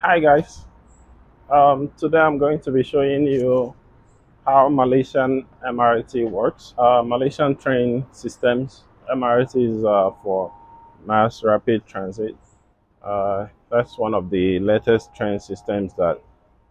Hi guys, um, today I'm going to be showing you how Malaysian MRT works. Uh, Malaysian train systems, MRT is uh, for mass rapid transit. Uh, that's one of the latest train systems that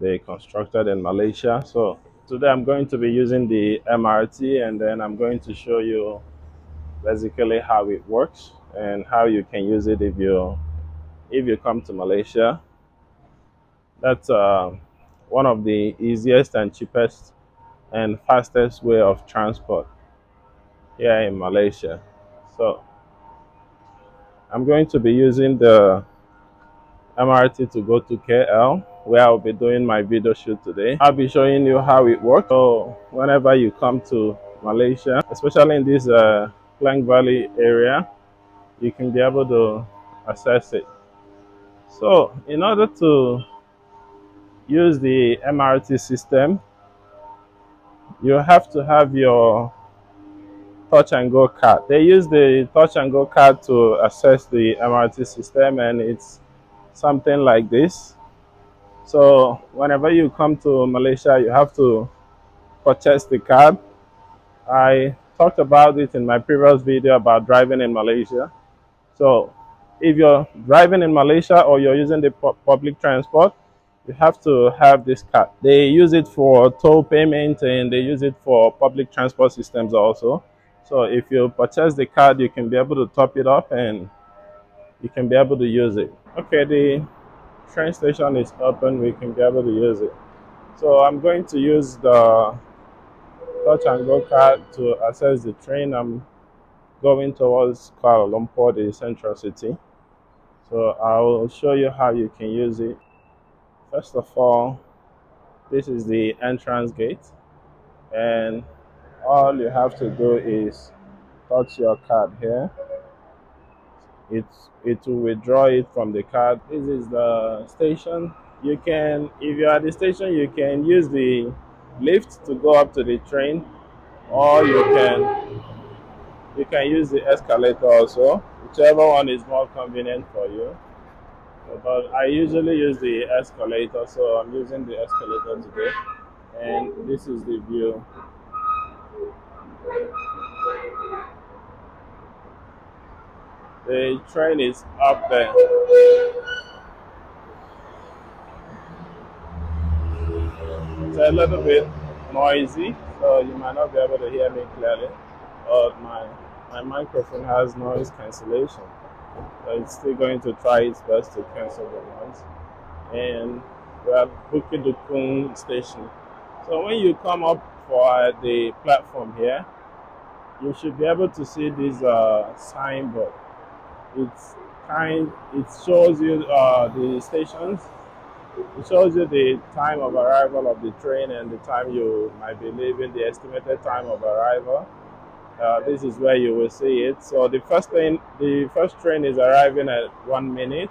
they constructed in Malaysia. So today I'm going to be using the MRT and then I'm going to show you basically how it works and how you can use it if you if you come to Malaysia that's uh, one of the easiest and cheapest and fastest way of transport here in Malaysia. So I'm going to be using the MRT to go to KL where I'll be doing my video shoot today. I'll be showing you how it works. So whenever you come to Malaysia, especially in this uh, Klang Valley area, you can be able to access it. So in order to use the MRT system, you have to have your touch and go card. They use the touch and go card to access the MRT system and it's something like this. So whenever you come to Malaysia, you have to purchase the card. I talked about it in my previous video about driving in Malaysia. So if you're driving in Malaysia or you're using the public transport, you have to have this card. They use it for toll payment and they use it for public transport systems also. So if you purchase the card, you can be able to top it up and you can be able to use it. Okay, the train station is open. We can be able to use it. So I'm going to use the touch and go card to access the train. I'm going towards Kuala Lumpur, the central city. So I'll show you how you can use it. First of all, this is the entrance gate and all you have to do is touch your card here. It, it will withdraw it from the card. This is the station. You can, if you're at the station, you can use the lift to go up to the train or you can you can use the escalator also whichever one is more convenient for you but I usually use the escalator, so I'm using the escalator today. And this is the view. The train is up there. It's a little bit noisy, so you might not be able to hear me clearly, but my, my microphone has noise cancellation it's still going to try its best to cancel the noise. And we are Bukit Dukung station. So when you come up for the platform here, you should be able to see this uh, signboard. It's kind, it shows you uh, the stations. It shows you the time of arrival of the train and the time you might be leaving, the estimated time of arrival uh, this is where you will see it. So the first train, the first train is arriving at one minute,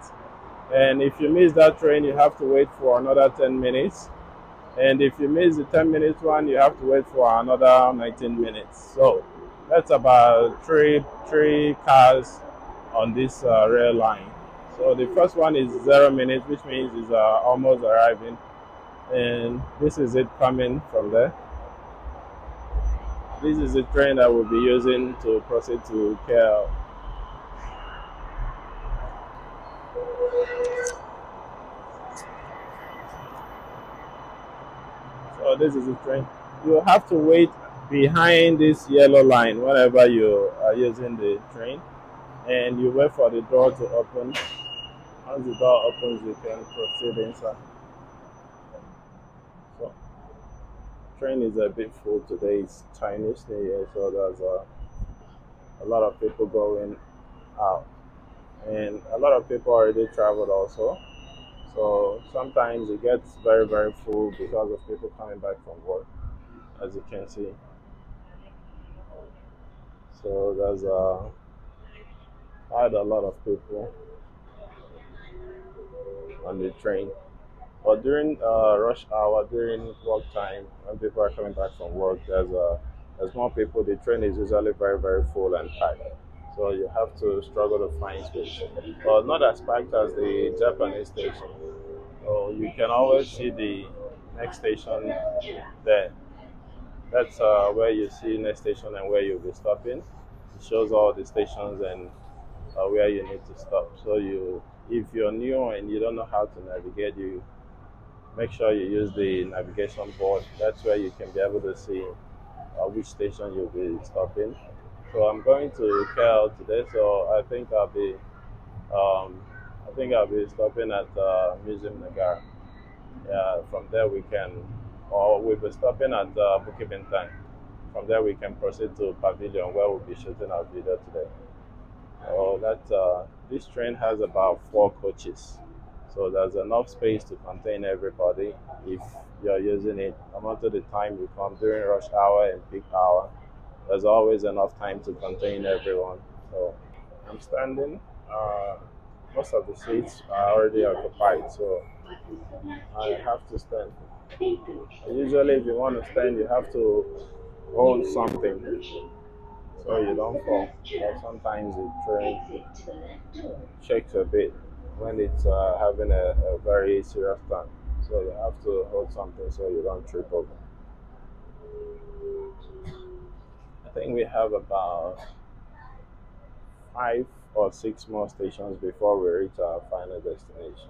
and if you miss that train, you have to wait for another 10 minutes. And if you miss the 10 minutes one, you have to wait for another 19 minutes. So that's about three three cars on this uh, rail line. So the first one is zero minutes, which means it's uh, almost arriving, and this is it coming from there. This is the train that we'll be using to proceed to KL. So this is the train. You have to wait behind this yellow line whenever you are using the train and you wait for the door to open. Once the door opens, you can proceed inside. Train is a bit full today. It's Chinese New Year, so there's a, a lot of people going out. And a lot of people already traveled also. So sometimes it gets very, very full because of people coming back from work, as you can see. So there's a, quite a lot of people on the train. But during uh, rush hour, during work time, when people are coming back from work, there's there's more people. The train is usually very very full and packed, so you have to struggle to find space. But not as packed as the Japanese station. So you can always see the next station there. That's uh, where you see next station and where you'll be stopping. It shows all the stations and uh, where you need to stop. So you, if you're new and you don't know how to navigate, you make sure you use the navigation board. That's where you can be able to see uh, which station you'll be stopping. So I'm going to KL today, so I think I'll be, um, I think I'll be stopping at uh, Museum Negara. Yeah, from there we can, or we'll be stopping at uh, Bukit Bintang. From there we can proceed to Pavilion where we'll be shooting our video today. So that uh, this train has about four coaches. So there's enough space to contain everybody if you're using it. No matter the time you come during rush hour and peak hour, there's always enough time to contain everyone. So I'm standing. Uh, most of the seats are already occupied, so I have to stand. Usually, if you want to stand, you have to hold something so you don't fall. But sometimes the train shakes a bit when it's uh, having a, a very serious turn. So you have to hold something so you don't trip over. I think we have about five or six more stations before we reach our final destination.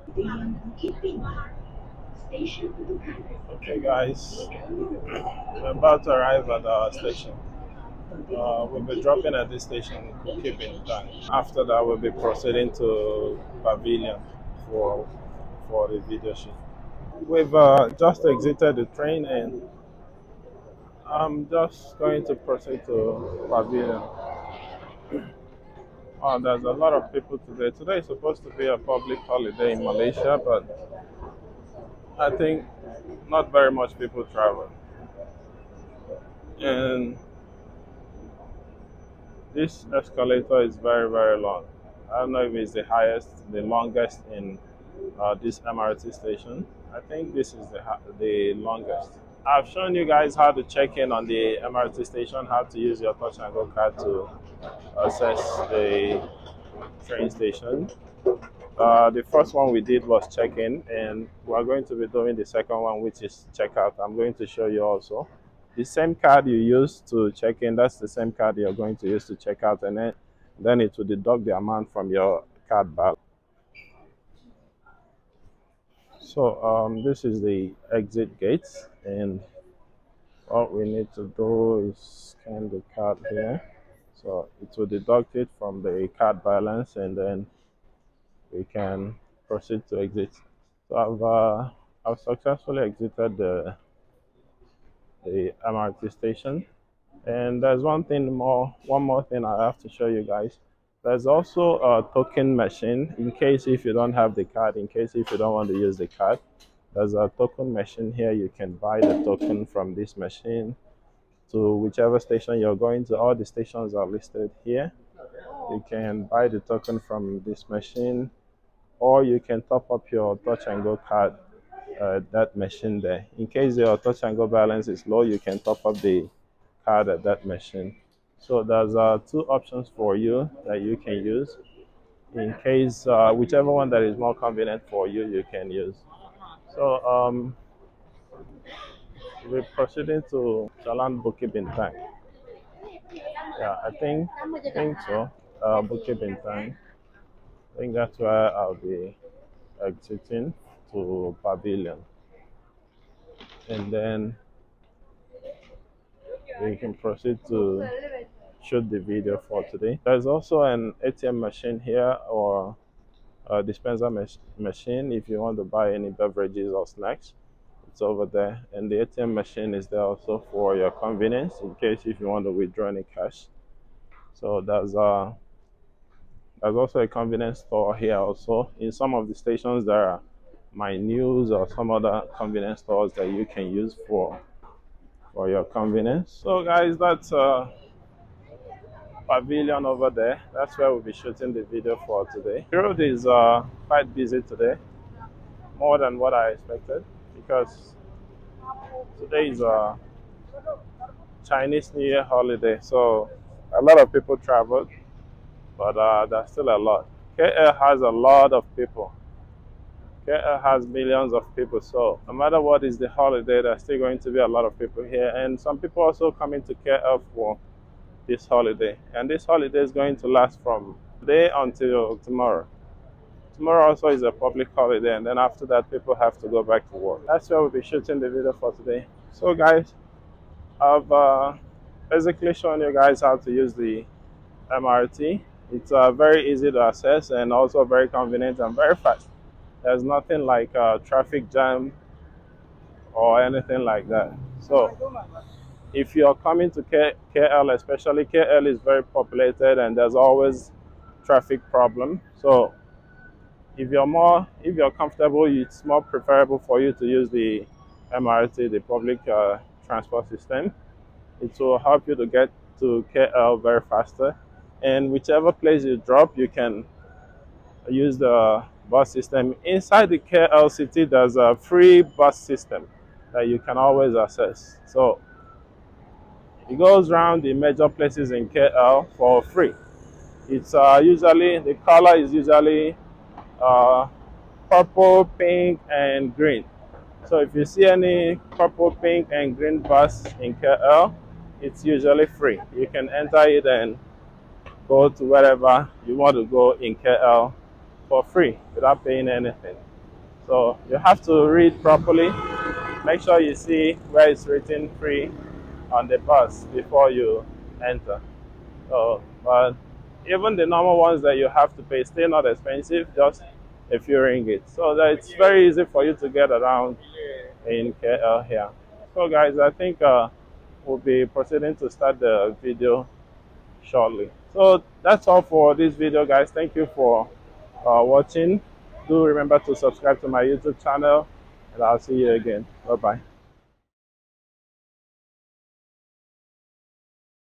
Okay, guys, we're about to arrive at our station. Uh, we'll be dropping at this station, keeping time. After that, we'll be proceeding to Pavilion for for the video shoot. We've uh, just exited the train and I'm just going to proceed to Pavilion. Oh, there's a lot of people today. Today is supposed to be a public holiday in Malaysia, but I think not very much people travel. And this escalator is very, very long. I don't know if it's the highest, the longest in uh, this MRT station. I think this is the, the longest. I've shown you guys how to check in on the MRT station, how to use your touch and go card to access the train station. Uh, the first one we did was check in, and we're going to be doing the second one, which is check out. I'm going to show you also. The same card you use to check in, that's the same card you're going to use to check out, and then, then it will deduct the amount from your card balance. So um, this is the exit gates and what we need to do is scan the card here. So it will deduct it from the card balance and then we can proceed to exit. So I've, uh, I've successfully exited the, the MRT station. And there's one thing more, one more thing I have to show you guys. There's also a token machine in case if you don't have the card, in case if you don't want to use the card. There's a token machine here. You can buy the token from this machine to whichever station you're going to. All the stations are listed here. You can buy the token from this machine or you can top up your touch and go card uh, that machine there. In case your touch and go balance is low, you can top up the card at that machine. So there's uh, two options for you that you can use. In case, uh, whichever one that is more convenient for you, you can use. So um, we're proceeding to Jalan Bukit Bintang. Yeah, I think, I think so. Uh, Bukit Bintang. I think that's where I'll be exiting to Pavilion. And then we can proceed to shoot the video for today. There's also an ATM machine here or a dispenser mach machine if you want to buy any beverages or snacks. It's over there. And the ATM machine is there also for your convenience in case if you want to withdraw any cash. So there's a there's also a convenience store here also. In some of the stations there are myNEWS or some other convenience stores that you can use for for your convenience. So guys, that's uh pavilion over there. That's where we'll be shooting the video for today. The road is uh, quite busy today, more than what I expected because today is a Chinese New Year holiday. So a lot of people traveled, but uh, there's still a lot. KL has a lot of people. KL has millions of people, so no matter what is the holiday, there's still going to be a lot of people here. And some people also coming to KL for this holiday. And this holiday is going to last from today until tomorrow. Tomorrow also is a public holiday, and then after that, people have to go back to work. That's where we'll be shooting the video for today. So, guys, I've uh, basically shown you guys how to use the MRT. It's uh, very easy to access and also very convenient and very fast. There's nothing like uh, traffic jam or anything like that. So, if you're coming to KL, especially KL is very populated and there's always traffic problem. So if you're more, if you're comfortable, it's more preferable for you to use the MRT, the public uh, transport system. It will help you to get to KL very faster. And whichever place you drop, you can use the bus system. Inside the KL city, there's a free bus system that you can always access. So it goes around the major places in KL for free. It's uh, usually, the color is usually uh, purple, pink, and green. So if you see any purple, pink, and green bus in KL, it's usually free. You can enter it and go to wherever you want to go in KL for free without paying anything. So you have to read properly. Make sure you see where it's written free on the bus before you enter. So, but even the normal ones that you have to pay still not expensive, just a few ringgit. So that it's very easy for you to get around in KL here. So guys, I think uh, we'll be proceeding to start the video shortly. So that's all for this video guys. Thank you for uh, watching. Do remember to subscribe to my YouTube channel and I'll see you again. Bye bye.